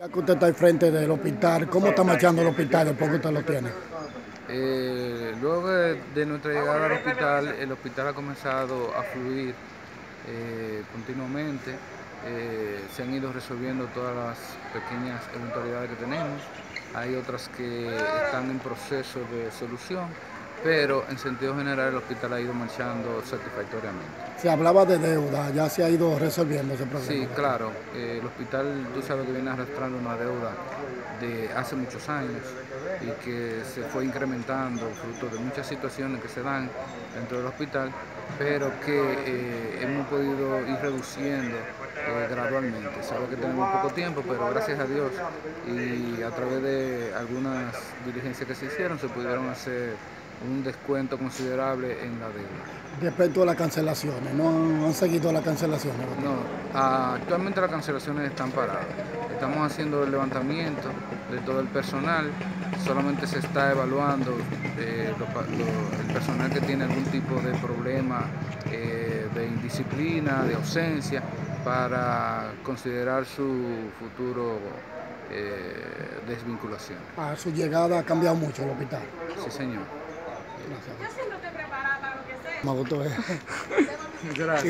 Ya que usted está al frente del hospital, ¿cómo está marchando el hospital después que usted lo tiene? Eh, luego de, nuestra llegada al hospital, el hospital ha comenzado a fluir eh, continuamente. Eh, se han ido resolviendo todas las pequeñas eventualidades que tenemos. Hay otras que están en proceso de solución, pero en sentido general el hospital ha ido marchando satisfactoriamente. Se hablaba de deuda, ya se ha ido resolviendo ese problema. Sí, claro. eh, el hospital, tú sabes que viene arrastrando una deuda de hace muchos años y que se fue incrementando fruto de muchas situaciones que se dan dentro del hospital, pero que eh, hemos podido ir reduciendo eh, gradualmente. Sabes que tenemos poco tiempo, pero gracias a Dios y a través de algunas diligencias que se hicieron se pudieron hacer un descuento considerable en la deuda. Respecto a las cancelaciones, ¿no han seguido las cancelaciones? No, ah, actualmente las cancelaciones están paradas. Estamos haciendo el levantamiento de todo el personal. Solamente se está evaluando eh, lo pa- lo- el personal que tiene algún tipo de problema eh, de indisciplina, de ausencia, para considerar su futuro eh, desvinculación. A su llegada ha cambiado mucho el hospital. Sí, señor. Gracias. Yo siempre estoy preparada para lo que sea. Me gustó eso. Gracias.